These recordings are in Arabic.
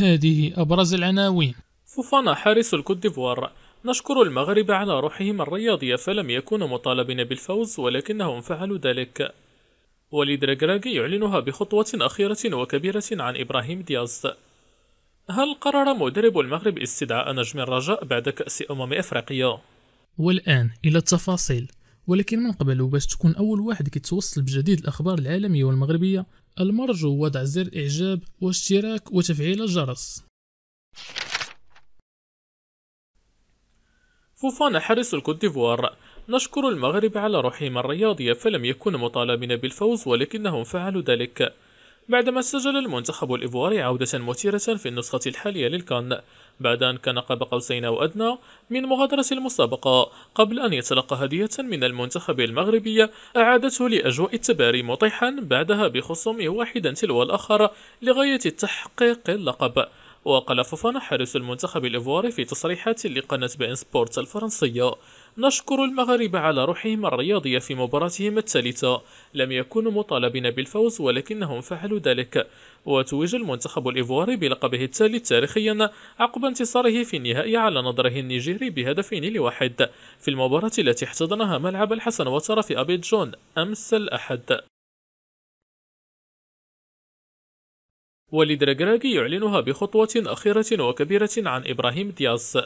هذه أبرز العناوين. فوفانا حارس الكوت ديفوار نشكر المغرب على روحهم الرياضية فلم يكونوا مطالبين بالفوز ولكنهم فعلوا ذلك. وليد رجراجي يعلنها بخطوة أخيرة وكبيرة عن إبراهيم دياز. هل قرر مدرب المغرب استدعاء نجم الرجاء بعد كأس أمم أفريقيا؟ والآن إلى التفاصيل. ولكن من قبل باش تكون أول واحد كيتوصل بجديد الأخبار العالمية والمغربية المرجو وضع زر إعجاب واشتراك وتفعيل الجرس. فوفانا حارس الكوت ديفوار نشكر المغرب على روحهم الرياضية فلم يكونوا مطالبين بالفوز ولكنهم فعلوا ذلك. بعدما سجل المنتخب الإيفواري عودة مثيرة في النسخة الحالية للكان. بعد أن كان قاب قوسين أو أدنى من مغادرة المسابقة قبل أن يتلقى هدية من المنتخب المغربي أعادته لأجواء التباري مطيحا بعدها بخصوم واحدا تلو الآخر لغاية تحقيق اللقب. وقال فوفانا حارس المنتخب الإيفواري في تصريحات لقناة بين سبورت الفرنسية نشكر المغاربة على روحهم الرياضية في مباراتهم الثالثة. لم يكونوا مطالبين بالفوز ولكنهم فعلوا ذلك. وتوج المنتخب الإيفواري بلقبه الثالث تاريخيا عقب انتصاره في النهائي على نظيره النيجيري بهدفين لواحد. في المباراة التي احتضنها ملعب الحسن وترى في أبيجون أمس الأحد. وليد رجراجي يعلنها بخطوة أخيرة وكبيرة عن إبراهيم دياز.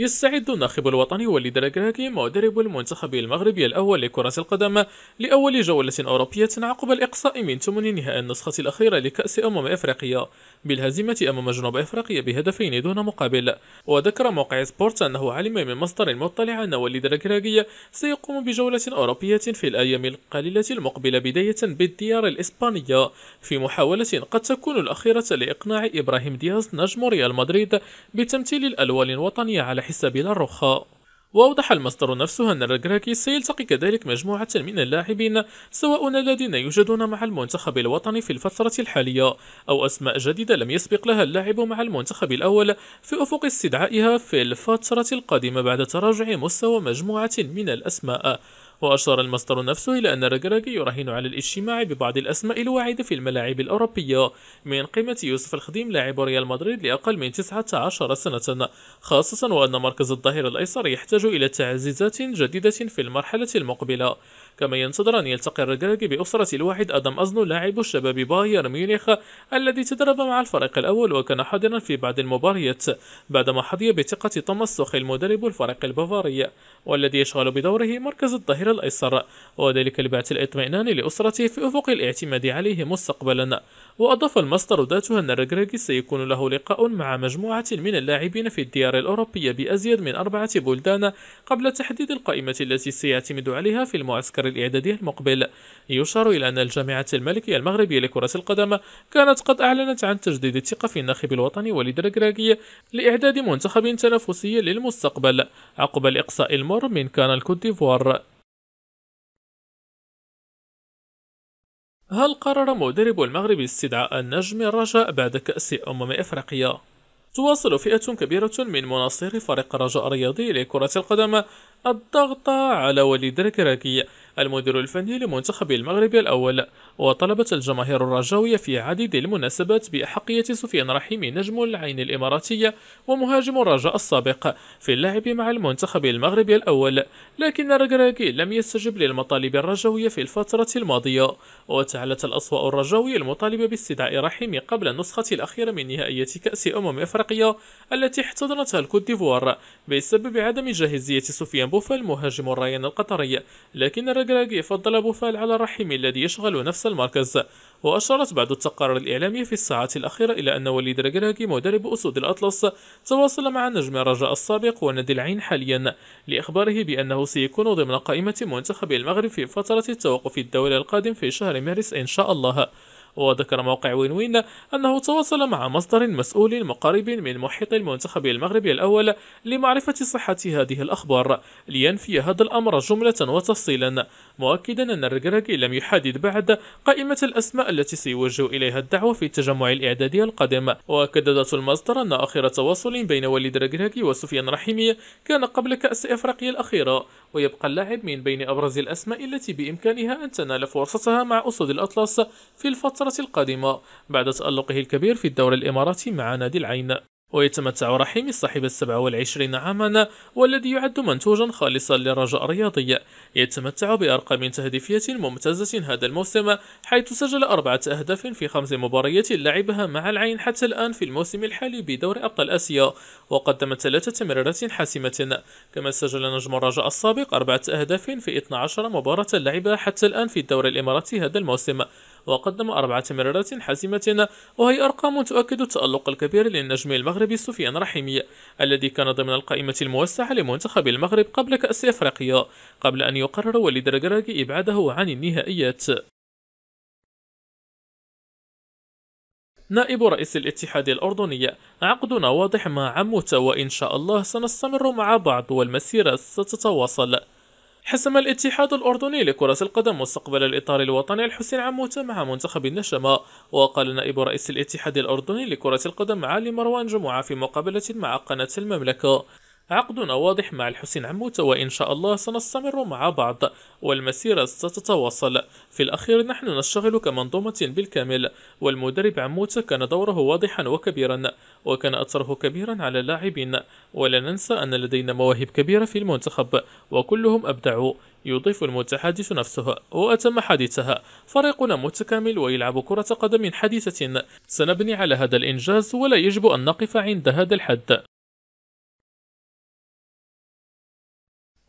يستعد الناخب الوطني وليد ركراكي مدرب المنتخب المغربي الأول لكرة القدم لأول جولة أوروبية عقب الإقصاء من ثمن نهائي النسخة الأخيرة لكأس أمم أفريقيا بالهزيمة أمام جنوب أفريقيا بهدفين دون مقابل. وذكر موقع سبورت أنه علم من مصدر مطلع أن وليد ركراكي سيقوم بجولة أوروبية في الأيام القليلة المقبلة بداية بالديار الإسبانية في محاولة قد تكون الأخيرة لإقناع إبراهيم دياز نجم ريال مدريد بتمثيل الألوان الوطنية على حساب الرخاء. وأوضح المصدر نفسه أن الركراكي سيلتقي كذلك مجموعة من اللاعبين سواء الذين يوجدون مع المنتخب الوطني في الفترة الحالية أو أسماء جديدة لم يسبق لها اللعب مع المنتخب الأول في أفق استدعائها في الفترة القادمة بعد تراجع مستوى مجموعة من الأسماء. وأشار المصدر نفسه إلى أن الرجراجي يراهن على الاجتماع ببعض الأسماء الواعدة في الملاعب الأوروبية من قيمة يوسف الخديم لاعب ريال مدريد لأقل من 19 سنة خاصة وأن مركز الظهير الأيسر يحتاج إلى تعزيزات جديدة في المرحلة المقبلة. كما ينتظر أن يلتقي الرجراجي بأسرة الواحد أدم أزنو لاعب الشباب بايرن ميونخ الذي تدرب مع الفريق الأول وكان حاضرا في بعض المباريات بعدما حظي بثقة توماس سوخيل مدرب الفريق البافاري والذي يشغل بدوره مركز الظهير الأيسر. وذلك لبعث الإطمئنان لأسرته في أفق الاعتماد عليه مستقبلا. وأضاف المصدر ذاته أن الرجراجي سيكون له لقاء مع مجموعة من اللاعبين في الديار الأوروبية بأزيد من أربعة بلدان قبل تحديد القائمة التي سيعتمد عليها في المعسكر الإعدادي المقبل. يشار إلى أن الجامعة الملكية المغربية لكرة القدم كانت قد أعلنت عن تجديد الثقة في الناخب الوطني وليد الركراكي لإعداد منتخب تنافسي للمستقبل عقب الإقصاء المر من كان الكوت ديفوار. هل قرر مدرب المغرب استدعاء النجم الرجاء بعد كأس أمم إفريقيا؟ تواصل فئة كبيرة من مناصري فريق الرجاء الرياضي لكرة القدم الضغط على وليد الكراكي المدير الفني لمنتخب المغرب الأول وطلبت الجماهير الرجاوية في عديد المناسبات بأحقية سفيان رحيمي نجم العين الإماراتية ومهاجم الرجاء السابق في اللعب مع المنتخب المغربي الأول لكن الركراكي لم يستجب للمطالب الرجوية في الفترة الماضية. وتعلت الأصوات الرجوية المطالبة باستدعاء رحيمي قبل النسخة الأخيرة من نهائية كأس أمم أفريقيا التي احتضنتها الكوت ديفوار بسبب عدم جاهزية سفيان بوفال مهاجم الريان القطري لكن الركراكي فضل بوفال على رحيمي الذي يشغل نفس المركز. وأشارت بعض التقارير الإعلامية في الساعات الأخيرة إلى أن وليد رجراجي مدرب أسود الأطلس تواصل مع نجم الرجاء السابق ونادي العين حاليا لإخباره بأنه سيكون ضمن قائمة منتخب المغرب في فترة التوقف الدولي القادم في شهر مارس إن شاء الله. وذكر موقع وين وين أنه تواصل مع مصدر مسؤول مقارب من محيط المنتخب المغربي الأول لمعرفة صحة هذه الأخبار لينفي هذا الأمر جملة وتفصيلا. مؤكدا أن الركراكي لم يحدد بعد قائمة الأسماء التي سيوجه إليها الدعوة في التجمع الإعدادي القادم. وأكد ذات المصدر أن آخر تواصل بين وليد الركراكي وسفيان رحيمي كان قبل كأس إفريقيا الأخيرة ويبقى اللاعب من بين أبرز الأسماء التي بإمكانها أن تنال فرصتها مع أسود الأطلس في الفترة القادمة بعد تألقه الكبير في الدوري الإماراتي مع نادي العين. ويتمتع رحيمي صاحب السبعة والعشرين عاما والذي يعد منتوجا خالصا للرجاء الرياضي. يتمتع بأرقام تهديفية ممتازة هذا الموسم حيث سجل أربعة أهداف في خمس مباريات لعبها مع العين حتى الآن في الموسم الحالي بدور أبطال آسيا وقدم ثلاثة تمريرات حاسمة. كما سجل نجم الرجاء السابق أربعة أهداف في 12 مباراة لعبها حتى الآن في الدوري الإماراتي هذا الموسم. وقدم أربع تمريرات حاسمة وهي أرقام تؤكد التألق الكبير للنجم المغربي سفيان رحيمي الذي كان ضمن القائمة الموسعة لمنتخب المغرب قبل كأس أفريقيا قبل أن يقرر وليد رجراجي إبعاده عن النهائيات. نائب رئيس الاتحاد الأردني عقدنا واضح مع عموتة وإن شاء الله سنستمر مع بعض والمسيرة ستتواصل. حسم الاتحاد الأردني لكرة القدم مستقبل الإطار الوطني الحسين عموتة مع منتخب النشمة. وقال نائب رئيس الاتحاد الأردني لكرة القدم علي مروان جمعة في مقابلة مع قناة المملكة. عقدنا واضح مع الحسين عموت وإن شاء الله سنستمر مع بعض والمسيرة ستتواصل. في الأخير نحن نشتغل كمنظومة بالكامل والمدرب عموت كان دوره واضحا وكبيرا وكان أثره كبيرا على اللاعبين. ولا ننسى أن لدينا مواهب كبيرة في المنتخب وكلهم أبدعوا. يضيف المتحدث نفسه وأتم حديثها فريقنا متكامل ويلعب كرة قدم حديثة. سنبني على هذا الإنجاز ولا يجب أن نقف عند هذا الحد.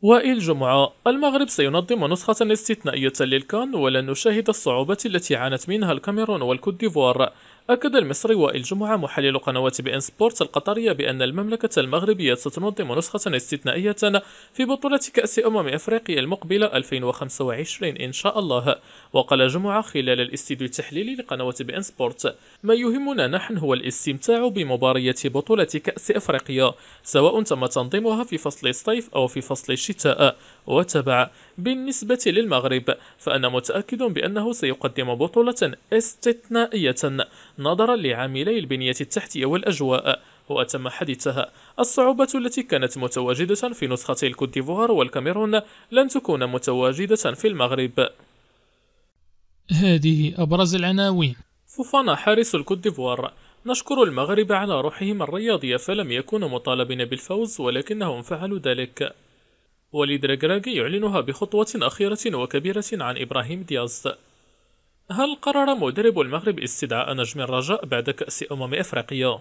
وائل جمعة المغرب سينظم نسخة استثنائية للكان ولن نشاهد الصعوبات التي عانت منها الكاميرون والكوت ديفوار. أكد المصري وائل جمعة محلل قنوات بي إن سبورت القطرية بأن المملكة المغربية ستنظم نسخة استثنائية في بطولة كأس أمم أفريقيا المقبلة 2025 إن شاء الله. وقال جمعة خلال الاستديو التحليلي لقنوات بي إن سبورت ما يهمنا نحن هو الاستمتاع بمباريات بطولة كأس أفريقيا سواء تم تنظيمها في فصل الصيف أو في فصل الشتاء. وتابع بالنسبة للمغرب فأنا متأكد بأنه سيقدم بطولة استثنائية. نظرا لعاملي البنية التحتية والأجواء وأتم حديثه. الصعوبة التي كانت متواجدة في نسخة الكوت ديفوار والكاميرون لن تكون متواجدة في المغرب. هذه أبرز العناوين. فوفانا حارس الكوت ديفوار نشكر المغرب على روحهم الرياضية فلم يكونوا مطالبين بالفوز ولكنهم فعلوا ذلك. وليد رجراجي يعلنها بخطوة أخيرة وكبيرة عن إبراهيم دياز. هل قرر مدرب المغرب استدعاء نجم الرجاء بعد كأس أمم أفريقيا؟